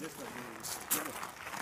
This one